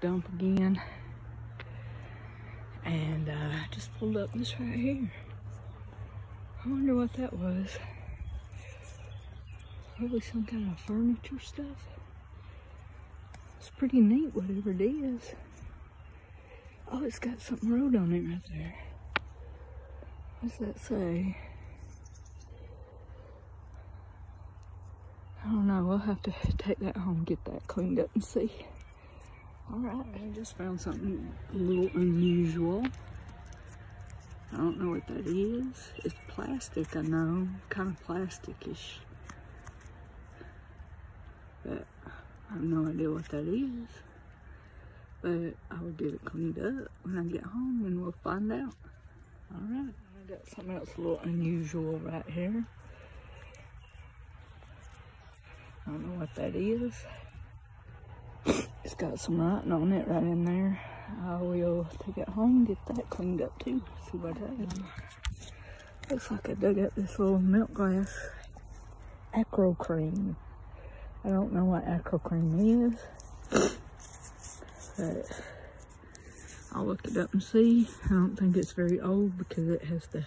dump again. And uh, just pulled up this right here. I wonder what that was. Probably some kind of furniture stuff. It's pretty neat, whatever it is. Oh, it's got something wrote on it right there. What's that say? I don't know. We'll have to take that home, get that cleaned up and see. All right. I just found something a little unusual. I don't know what that is. It's plastic, I know. Kind of plasticish. But I have no idea what that is. But I will get it cleaned up when I get home and we'll find out. All right. I got something else a little unusual right here. I don't know what that is. It's got some writing on it right in there. I will take it home get that cleaned up too. See what that is. Looks like I dug up this little milk glass acro cream. I don't know what acro cream is. But I'll look it up and see. I don't think it's very old because it has the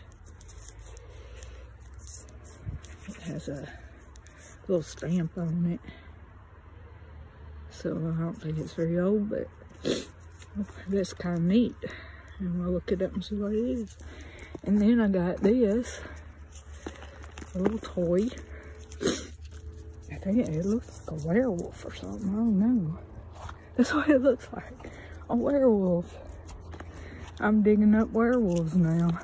it has a little stamp on it. So I don't think it's very old, but that's kind of neat. And we'll look it up and see what it is. And then I got this, a little toy. I think it looks like a werewolf or something, I don't know. That's what it looks like, a werewolf. I'm digging up werewolves now.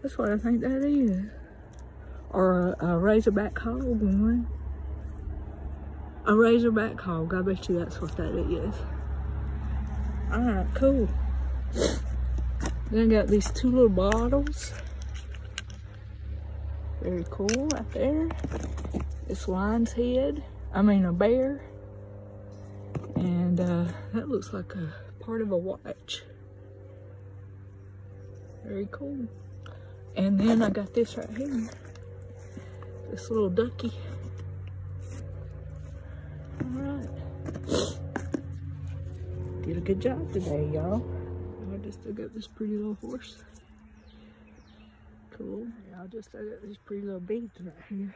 That's what I think that is. Or a, a razorback hog one. A razorback hog. I bet you that's what that is. Alright, cool. Then I got these two little bottles. Very cool right there. This lion's head. I mean a bear. And uh, that looks like a part of a watch. Very cool. And then I got this right here. This little ducky. Alright. Did a good job today, y'all. I just dug up this pretty little horse. Cool. Yeah, I just dug up these pretty little beads right here.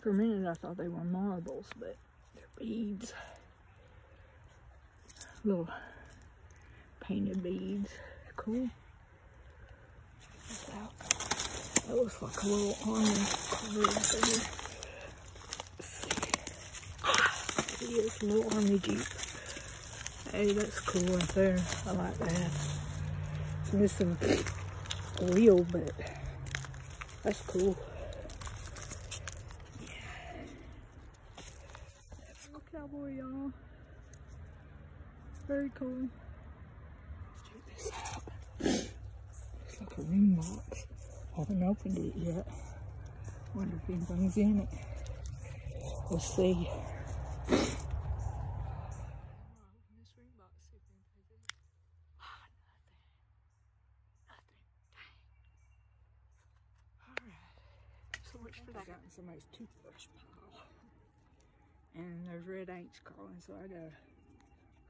For a minute I thought they were marbles, but they're beads. Little painted beads. Cool. That looks like a little army car It is a little army jeep. Hey, that's cool right there. I like that. It's missing a wheel, but that's cool. Yeah. That's a cowboy, y'all. Very cool. Check this out. Looks like a ring box. Haven't opened it yet. Wonder if anything's in it. We'll see. Much for that. I got in somebody's toothbrush pile. And there's red ants crawling, so I gotta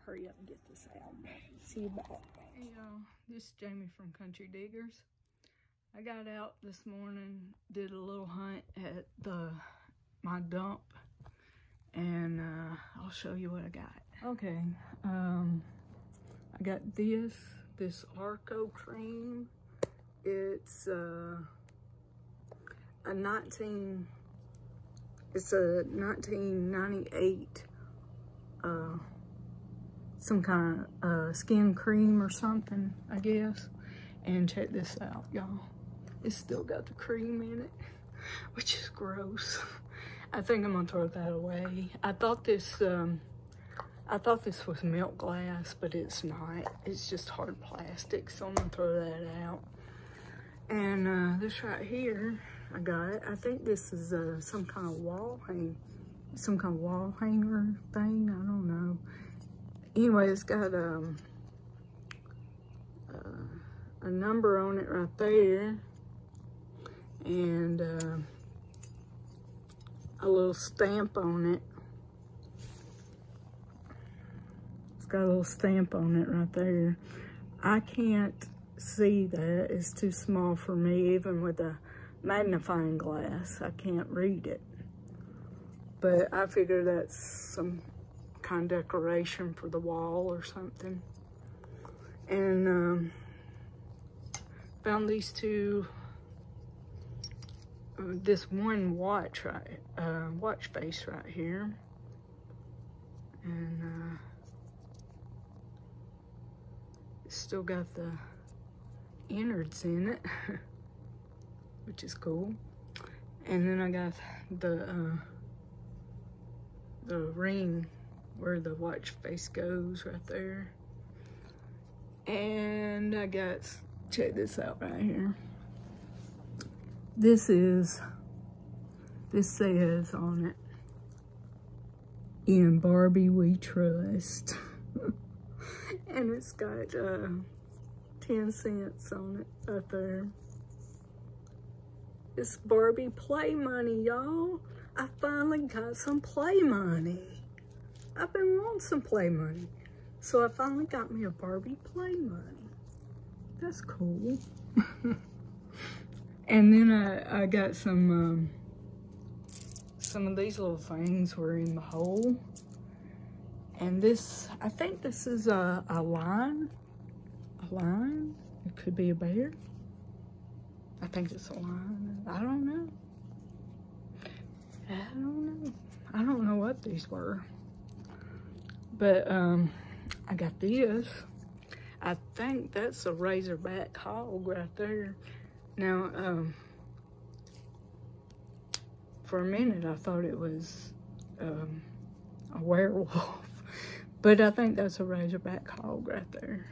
hurry up and get this out. See you back. Hey y'all, this is Jamie from Country Diggers. I got out this morning, did a little hunt at the my dump, and uh, I'll show you what I got. Okay, um, I got this, this Arco cream. It's uh, a 19, it's a 1998, uh, some kind of uh, skin cream or something, I guess. And check this out, y'all. It's still got the cream in it, which is gross. I think I'm gonna throw that away. I thought this, um, I thought this was milk glass, but it's not. It's just hard plastic, so I'm gonna throw that out. And uh, this right here, I got it. I think this is uh, some kind of wall hang, some kind of wall hanger thing. I don't know. Anyway, it's got um, uh, a number on it right there and uh, a little stamp on it. It's got a little stamp on it right there. I can't see that. It's too small for me, even with a magnifying glass. I can't read it. But I figure that's some kind of decoration for the wall or something. And um, found these two, this one watch right, uh, watch face right here. And uh, still got the innards in it, which is cool. And then I got the uh, the ring where the watch face goes right there. And I got, check this out right here. This is, this says on it, in Barbie we trust. and it's got uh, 10 cents on it up there. It's Barbie play money, y'all. I finally got some play money. I've been wanting some play money. So I finally got me a Barbie play money. That's cool. and then I, I got some, um, some of these little things were in the hole. And this, I think this is a, a lion. A lion? It could be a bear. I think it's a lion. I don't know. I don't know. I don't know what these were. But um, I got this. I think that's a razorback hog right there. Now, um, for a minute, I thought it was um, a werewolf. But I think that's a razorback hog right there.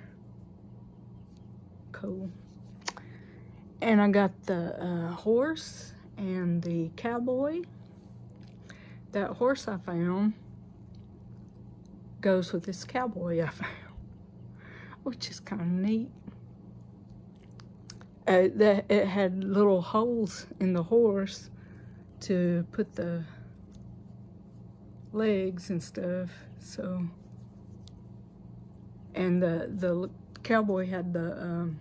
Cool. And I got the uh, horse and the cowboy. That horse I found goes with this cowboy I found, which is kind of neat. Uh, that it had little holes in the horse to put the legs and stuff. So, and the the cowboy had the um,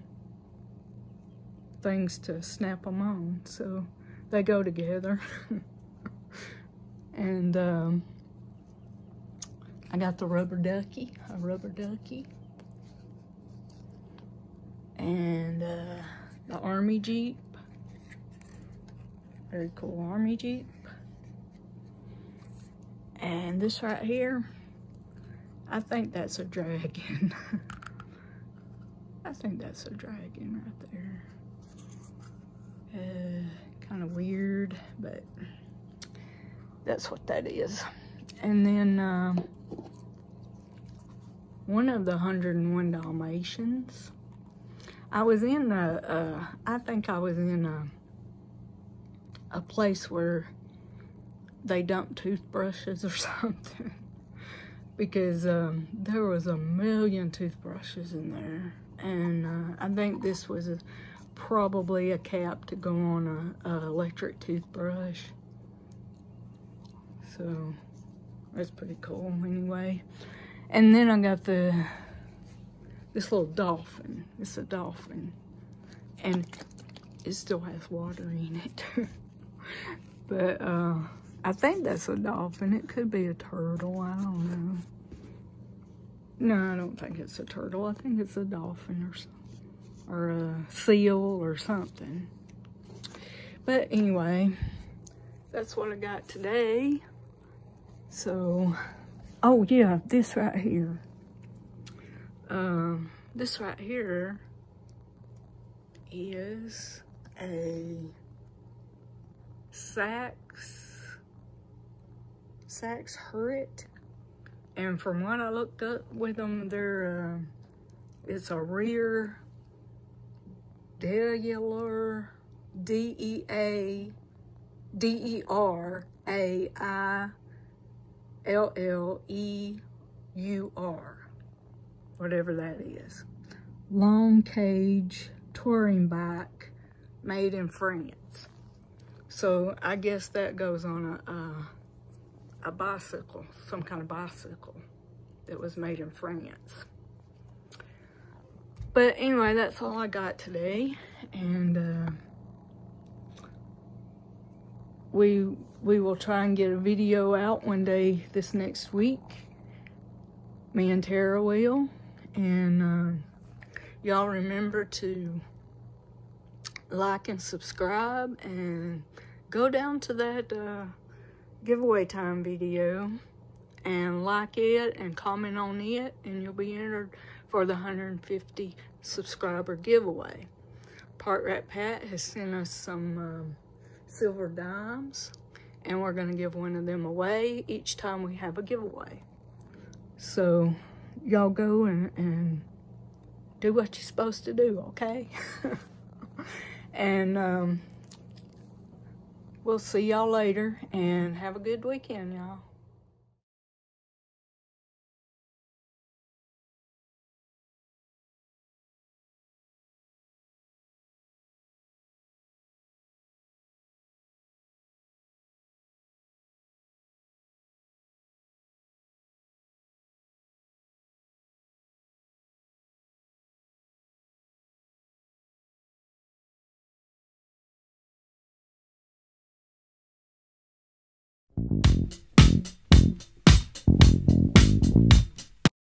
things to snap them on. So they go together. and um, I got the rubber ducky, a rubber ducky. And uh, the army jeep. Very cool army jeep. And this right here, I think that's a dragon. I think that's a dragon right there. Uh, kind of weird, but that's what that is. And then um, one of the 101 Dalmatians. I was in a, uh, I think I was in a, a place where they dump toothbrushes or something. Because um, there was a million toothbrushes in there. And uh, I think this was a, probably a cap to go on a, a electric toothbrush. So that's pretty cool anyway. And then I got the, this little dolphin. It's a dolphin. And it still has water in it. but uh, I think that's a dolphin. It could be a turtle. I don't know. No, I don't think it's a turtle. I think it's a dolphin or something. Or a seal or something. But anyway, that's what I got today. So, oh yeah, this right here. Um, this right here is a Sachs, Sachs Huret. And from what I looked up with them, they're, uh, it's a rear dealer, D-E-A, D-E-R-A-I L-L-E-U-R, whatever that is. Long cage touring bike made in France. So I guess that goes on a, a, a bicycle, some kind of bicycle. that was made in France. But anyway, that's all I got today. And uh, we, we will try and get a video out one day this next week. Me and Tara will. And uh, y'all remember to like and subscribe and go down to that uh, giveaway time video and like it and comment on it and you'll be entered for the 150 subscriber giveaway. Part Rat Pat has sent us some um, silver dimes and we're going to give one of them away each time we have a giveaway. So y'all go and, and do what you're supposed to do, okay? and um, we'll see y'all later and have a good weekend, y'all.